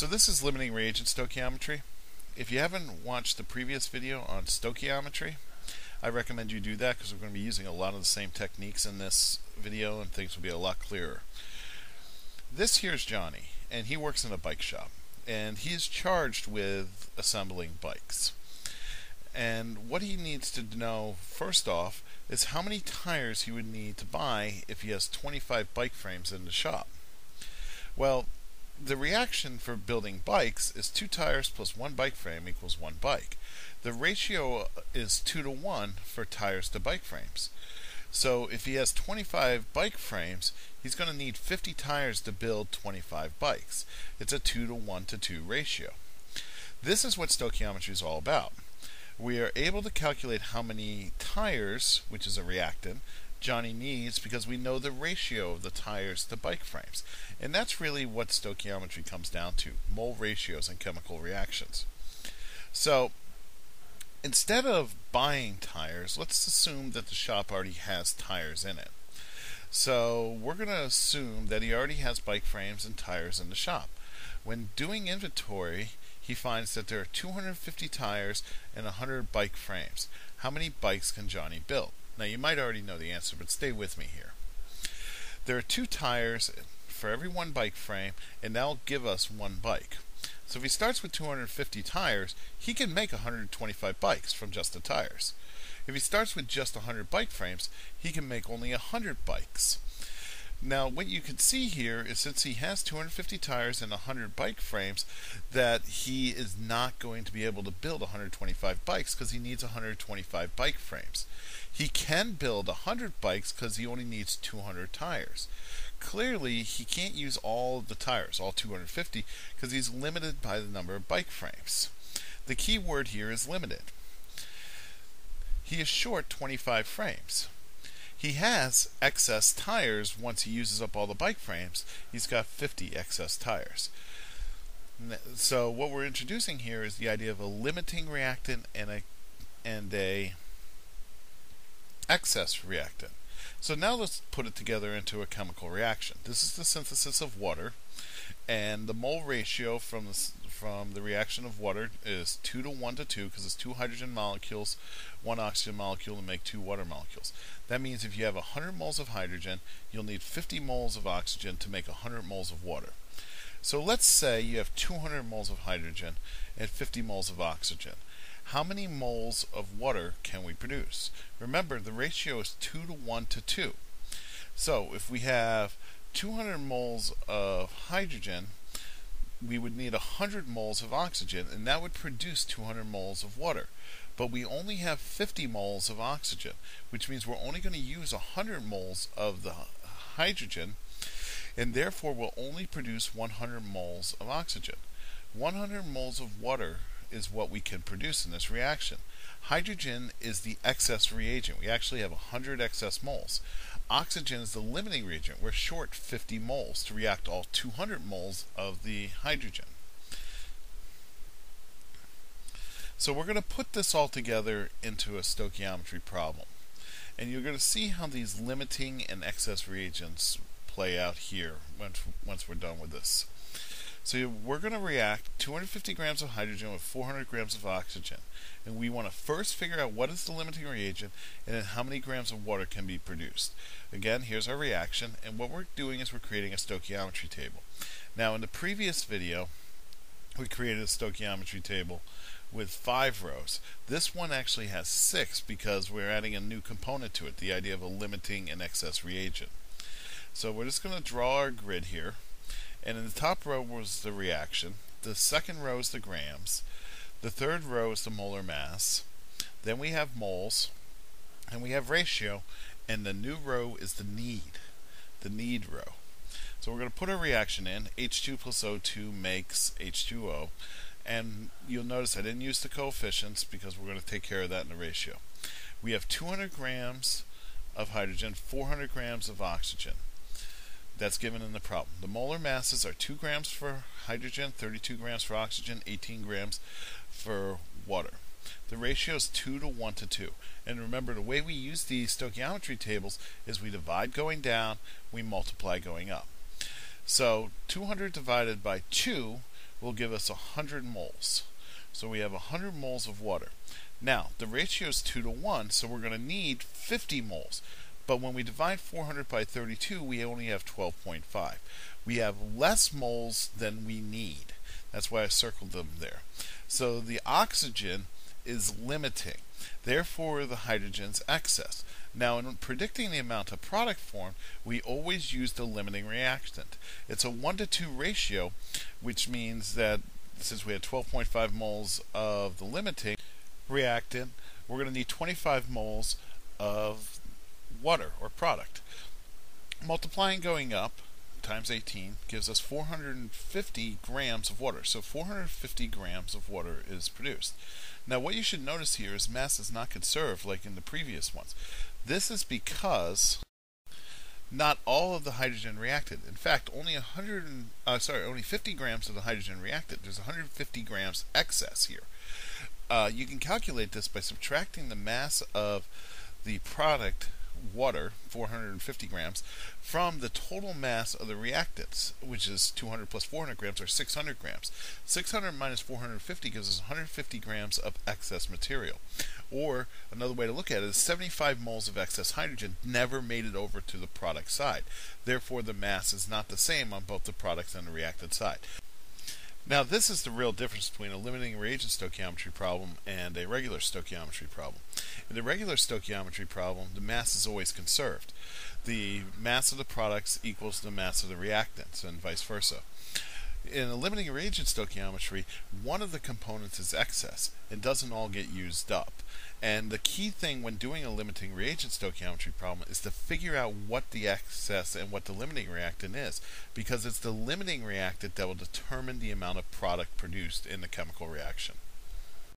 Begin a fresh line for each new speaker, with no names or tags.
So this is limiting reagent stoichiometry. If you haven't watched the previous video on stoichiometry, I recommend you do that because we're going to be using a lot of the same techniques in this video and things will be a lot clearer. This here's Johnny, and he works in a bike shop, and he's charged with assembling bikes. And what he needs to know, first off, is how many tires he would need to buy if he has 25 bike frames in the shop. Well, the reaction for building bikes is two tires plus one bike frame equals one bike. The ratio is 2 to 1 for tires to bike frames. So if he has 25 bike frames, he's going to need 50 tires to build 25 bikes. It's a 2 to 1 to 2 ratio. This is what stoichiometry is all about. We are able to calculate how many tires, which is a reactant, Johnny needs because we know the ratio of the tires to bike frames. And that's really what stoichiometry comes down to mole ratios and chemical reactions. So instead of buying tires, let's assume that the shop already has tires in it. So we're going to assume that he already has bike frames and tires in the shop. When doing inventory, he finds that there are 250 tires and 100 bike frames. How many bikes can Johnny build? Now, you might already know the answer, but stay with me here. There are two tires for every one bike frame, and that'll give us one bike. So if he starts with 250 tires, he can make 125 bikes from just the tires. If he starts with just 100 bike frames, he can make only 100 bikes. Now, what you can see here is since he has 250 tires and 100 bike frames, that he is not going to be able to build 125 bikes because he needs 125 bike frames. He can build 100 bikes because he only needs 200 tires. Clearly, he can't use all the tires, all 250, because he's limited by the number of bike frames. The key word here is limited. He is short 25 frames. He has excess tires once he uses up all the bike frames. He's got 50 excess tires. So what we're introducing here is the idea of a limiting reactant and a and a excess reactant. So now let's put it together into a chemical reaction. This is the synthesis of water, and the mole ratio from the, from the reaction of water is 2 to 1 to 2 because it's two hydrogen molecules, one oxygen molecule to make two water molecules. That means if you have 100 moles of hydrogen, you'll need 50 moles of oxygen to make 100 moles of water. So let's say you have 200 moles of hydrogen and 50 moles of oxygen how many moles of water can we produce? Remember, the ratio is 2 to 1 to 2. So if we have 200 moles of hydrogen, we would need 100 moles of oxygen, and that would produce 200 moles of water. But we only have 50 moles of oxygen, which means we're only going to use 100 moles of the hydrogen, and therefore will only produce 100 moles of oxygen. 100 moles of water is what we can produce in this reaction. Hydrogen is the excess reagent. We actually have 100 excess moles. Oxygen is the limiting reagent. We're short 50 moles to react all 200 moles of the hydrogen. So we're going to put this all together into a stoichiometry problem. And you're going to see how these limiting and excess reagents play out here once, once we're done with this. So we're going to react 250 grams of hydrogen with 400 grams of oxygen. And we want to first figure out what is the limiting reagent and then how many grams of water can be produced. Again, here's our reaction. And what we're doing is we're creating a stoichiometry table. Now, in the previous video, we created a stoichiometry table with five rows. This one actually has six because we're adding a new component to it, the idea of a limiting and excess reagent. So we're just going to draw our grid here. And in the top row was the reaction. The second row is the grams. The third row is the molar mass. Then we have moles. And we have ratio. And the new row is the need. The need row. So we're going to put a reaction in. H2 plus O2 makes H2O. And you'll notice I didn't use the coefficients because we're going to take care of that in the ratio. We have 200 grams of hydrogen, 400 grams of oxygen. That's given in the problem. The molar masses are 2 grams for hydrogen, 32 grams for oxygen, 18 grams for water. The ratio is 2 to 1 to 2. And remember, the way we use these stoichiometry tables is we divide going down, we multiply going up. So 200 divided by 2 will give us 100 moles. So we have 100 moles of water. Now, the ratio is 2 to 1, so we're going to need 50 moles. But when we divide 400 by 32, we only have 12.5. We have less moles than we need. That's why I circled them there. So the oxygen is limiting. Therefore, the hydrogen's excess. Now, in predicting the amount of product formed, we always use the limiting reactant. It's a 1 to 2 ratio, which means that since we had 12.5 moles of the limiting reactant, we're going to need 25 moles of water or product. Multiplying going up times 18 gives us 450 grams of water. So 450 grams of water is produced. Now what you should notice here is mass is not conserved like in the previous ones. This is because not all of the hydrogen reacted. In fact, only 100 uh, sorry, only 50 grams of the hydrogen reacted. There's 150 grams excess here. Uh, you can calculate this by subtracting the mass of the product water, 450 grams, from the total mass of the reactants, which is 200 plus 400 grams, or 600 grams. 600 minus 450 gives us 150 grams of excess material. Or another way to look at it is 75 moles of excess hydrogen never made it over to the product side. Therefore, the mass is not the same on both the products and the reactant side. Now, this is the real difference between a limiting reagent stoichiometry problem and a regular stoichiometry problem. In the regular stoichiometry problem, the mass is always conserved. The mass of the products equals the mass of the reactants, and vice versa. In a limiting reagent stoichiometry, one of the components is excess. It doesn't all get used up. And the key thing when doing a limiting reagent stoichiometry problem is to figure out what the excess and what the limiting reactant is, because it's the limiting reactant that will determine the amount of product produced in the chemical reaction.